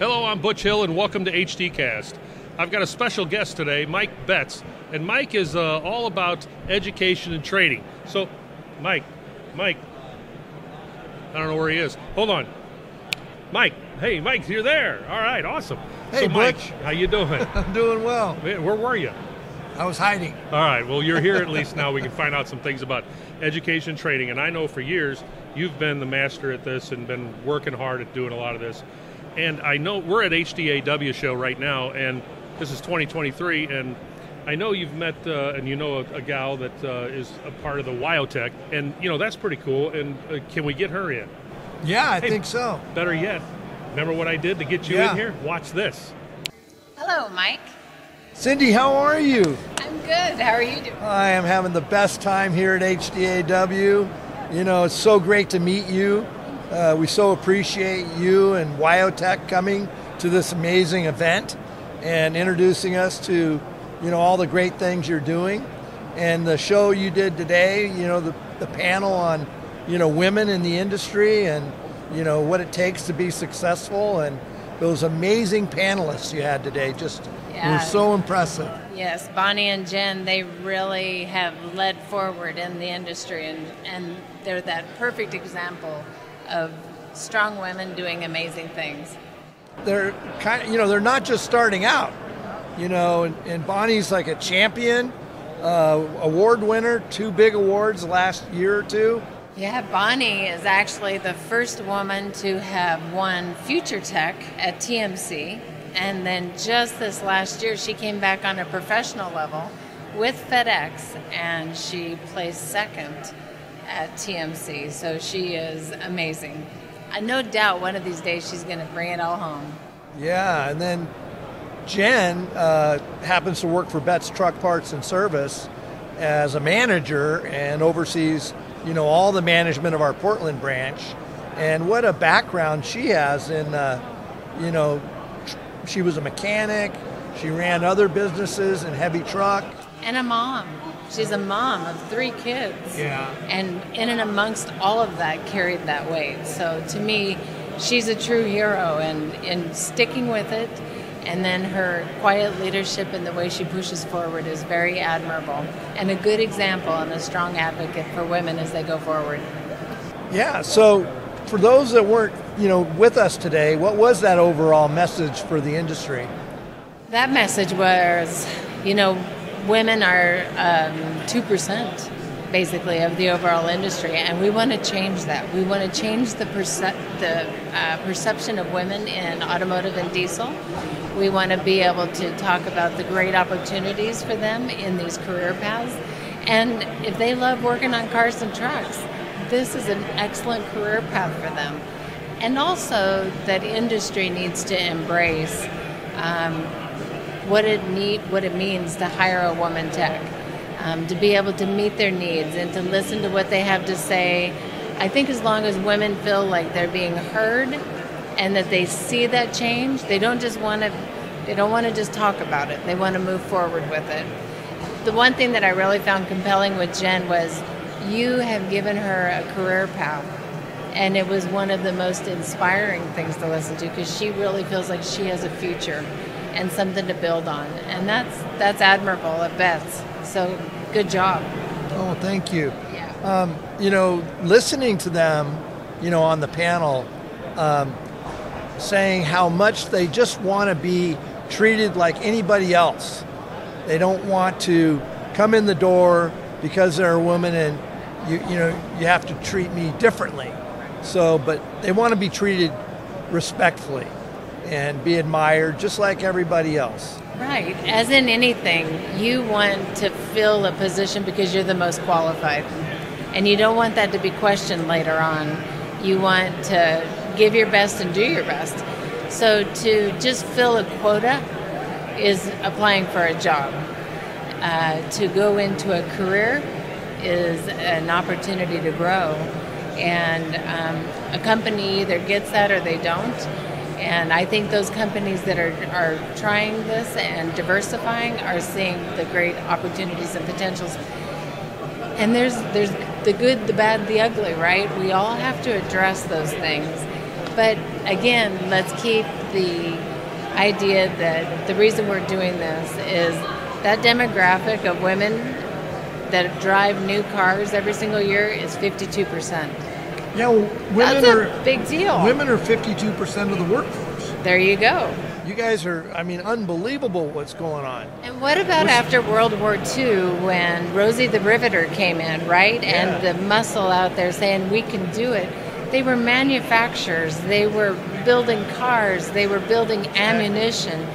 Hello, I'm Butch Hill, and welcome to HDcast. I've got a special guest today, Mike Betts, and Mike is uh, all about education and training. So, Mike, Mike, I don't know where he is. Hold on, Mike. Hey, Mike, you're there. All right, awesome. Hey, so, Mike, Butch. how you doing? I'm doing well. Man, Where were you? I was hiding. All right. Well, you're here at least now. We can find out some things about education training. And I know for years you've been the master at this and been working hard at doing a lot of this. And I know we're at HDAW show right now, and this is 2023. And I know you've met uh, and you know a, a gal that uh, is a part of the WyoTech, and you know that's pretty cool. And uh, can we get her in? Yeah, I Hey. think so. Better yet, remember what I did to get you Yeah. in here? Watch this. Hello, Mike. Cindy, how are you? I'm good. How are you doing? I am having the best time here at HDAW. You know, it's so great to meet you. Uh, we so appreciate you and WyoTech coming to this amazing event and introducing us to, you know, all the great things you're doing. And the show you did today, you know, the, the panel on, you know, women in the industry and, you know, what it takes to be successful and those amazing panelists you had today just Yeah. were so impressive. Yes, Bonnie and Jen, they really have led forward in the industry, and, and they're that perfect example of strong women doing amazing things. they're kind of you know they're not just starting out you know and, and bonnie's like a champion uh, award winner two big awards last year or two Yeah, Bonnie is actually the first woman to have won Future Tech at TMC. And then just this last year, she came back on a professional level with FedEx and she placed second at TMC. So she is amazing. Uh, No doubt one of these days she's going to bring it all home. yeah and then jen uh, happens to work for betts truck parts and service as a manager and oversees you know all the management of our portland branch and what a background she has in uh, you know she was a mechanic she ran other businesses in heavy truck And a mom. She's a mom of three kids. Yeah. And in and amongst all of that, carried that weight. So to me, she's a true hero and in sticking with it. And then her quiet leadership and the way she pushes forward is very admirable and a good example and a strong advocate for women as they go forward. Yeah. So, for those that weren't, you know, with us today, what was that overall message for the industry? That message was, you know, women are um, 2% basically of the overall industry, and we want to change that. We want to change the, perce- the uh, perception of women in automotive and diesel. We want to be able to talk about the great opportunities for them in these career paths. And if they love working on cars and trucks, this is an excellent career path for them. And also, that industry needs to embrace um, what it need, what it means to hire a woman tech, um, to be able to meet their needs and to listen to what they have to say. I think as long as women feel like they're being heard and that they see that change, they don't just want to, they don't want to just talk about it. They want to move forward with it. The one thing that I really found compelling with Jen was you have given her a career path and it was one of the most inspiring things to listen to because she really feels like she has a future and something to build on and that's that's admirable at Betts so good job Oh, thank you. yeah Um, you know, listening to them, you know, on the panel, um, saying how much they just want to be treated like anybody else. They don't want to come in the door because they're a woman and you you know you have to treat me differently. So, but they want to be treated respectfully and be admired just like everybody else. right as in anything you want to fill a position because you're the most qualified and you don't want that to be questioned later on you want to give your best and do your best so to just fill a quota is applying for a job uh, to go into a career is an opportunity to grow. And um, a company either gets that or they don't. And I think those companies that are, are trying this and diversifying are seeing the great opportunities and potentials. And there's there's the good, the bad, the ugly, right? We all have to address those things. But again, let's keep the idea that the reason we're doing this is that demographic of women that drive new cars every single year is 52%. Yeah, well, women That's a are big deal. women are 52% of the workforce. There you go. You guys are, I mean, unbelievable what's going on. And what about after World War II when Rosie the Riveter came in, right? And Yeah. the muscle out there saying, we can do it. They were manufacturers, they were building cars, they were building ammunition.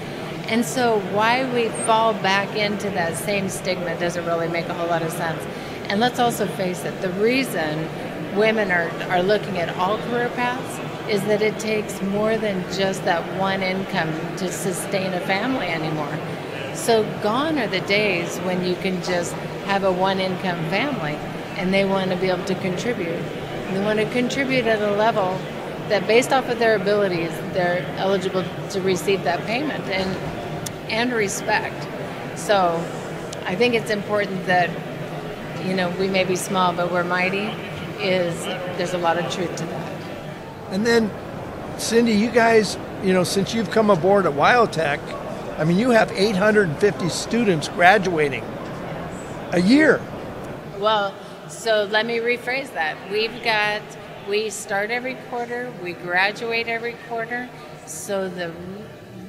And so, why we fall back into that same stigma doesn't really make a whole lot of sense. And let's also face it the reason women are, are looking at all career paths is that it takes more than just that one income to sustain a family anymore. So gone are the days when you can just have a one income family and they want to be able to contribute. They want to contribute at a level that based off of their abilities they're eligible to receive that payment and and respect. So I think it's important that you know we may be small but we're mighty is there's a lot of truth to that. And then, Cindy, you guys, you know, since you've come aboard at WyoTech, I mean, you have 850 students graduating a year. Well, so let me rephrase that. We've got, we start every quarter, we graduate every quarter. So the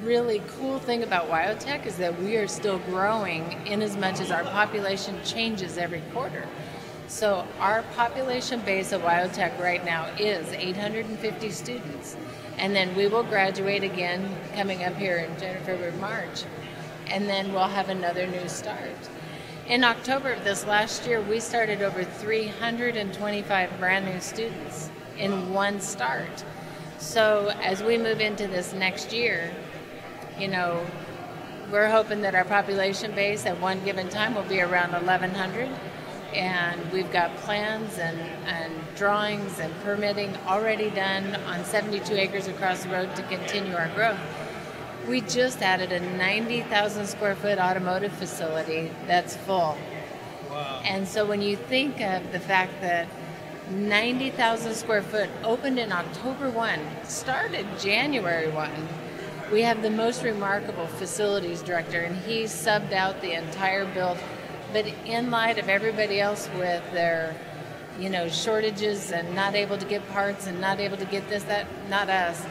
really cool thing about WyoTech is that we are still growing in as much as our population changes every quarter. So our population base of WyoTech right now is 850 students. And then we will graduate again coming up here in January, February, March. And then we'll have another new start. In October of this last year, we started over 325 brand new students in one start. So as we move into this next year, you know, we're hoping that our population base at one given time will be around 1,100. And we've got plans and, and drawings and permitting already done on 72 acres across the road to continue our growth. We just added a 90,000 square foot automotive facility that's full. Wow. And so when you think of the fact that 90,000 square foot opened in October 1, started January 1, we have the most remarkable facilities director, and he subbed out the entire build. But in light of everybody else with their, you know, shortages and not able to get parts and not able to get this, that, not us.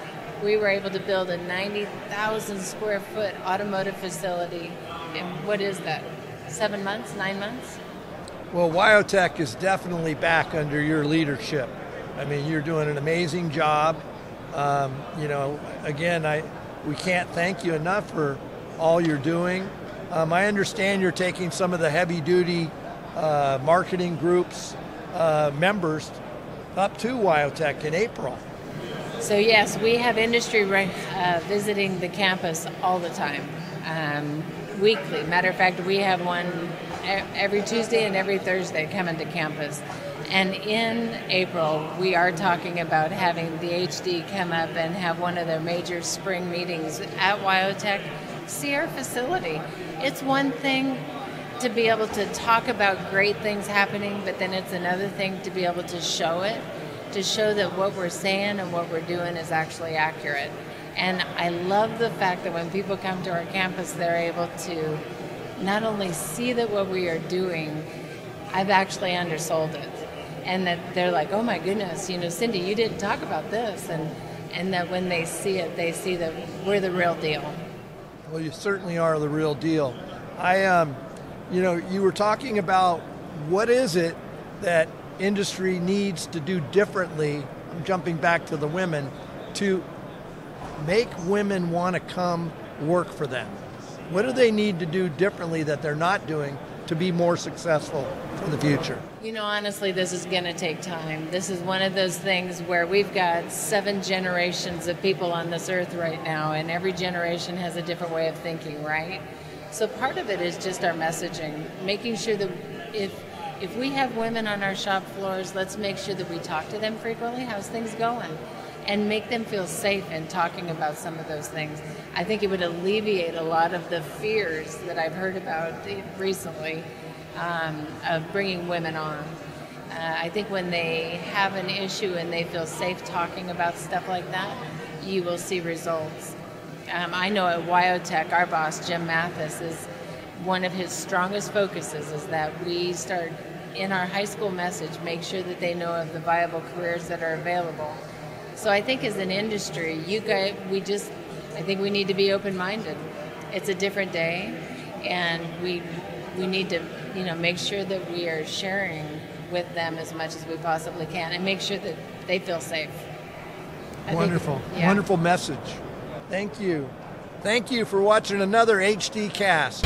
We were able to build a 90,000 square foot automotive facility in what is that? Seven months, nine months? Well, WyoTech is definitely back under your leadership. I mean, you're doing an amazing job. Um, you know, again, I we can't thank you enough for all you're doing. Um, I understand you're taking some of the heavy-duty uh, marketing groups uh, members up to WyoTech in April. So yes, we have industry uh, visiting the campus all the time, um, weekly. Matter of fact, we have one every Tuesday and every Thursday coming to campus. And in April, we are talking about having the HD come up and have one of their major spring meetings at WyoTech, see our facility. It's one thing to be able to talk about great things happening, but then it's another thing to be able to show it, to show that what we're saying and what we're doing is actually accurate. And I love the fact that when people come to our campus, they're able to not only see that what we are doing, I've actually undersold it. And that they're like, oh my goodness, you know, Cindy, you didn't talk about this. And, and that when they see it, they see that we're the real deal. Well, you certainly are the real deal. I, um, you know, you were talking about what is it that industry needs to do differently. I'm jumping back to the women to make women want to come work for them. What do they need to do differently that they're not doing to be more successful for the future? You know, honestly, this is going to take time. This is one of those things where we've got seven generations of people on this earth right now, and every generation has a different way of thinking, right? So part of it is just our messaging, making sure that if if we have women on our shop floors, let's make sure that we talk to them frequently. How's things going? And make them feel safe in talking about some of those things. I think it would alleviate a lot of the fears that I've heard about recently um, of bringing women on. Uh, I think when they have an issue and they feel safe talking about stuff like that, you will see results. Um, I know at WyoTech, our boss Jim Mathis is one of his strongest focuses is that we start in our high school message make sure that they know of the viable careers that are available. So I think as an industry, you guys, we just, I think we need to be open-minded. It's a different day, and we we need to, you know, make sure that we are sharing with them as much as we possibly can, and make sure that they feel safe. I think- Wonderful, yeah. wonderful message. Thank you. Thank you for watching another HD cast.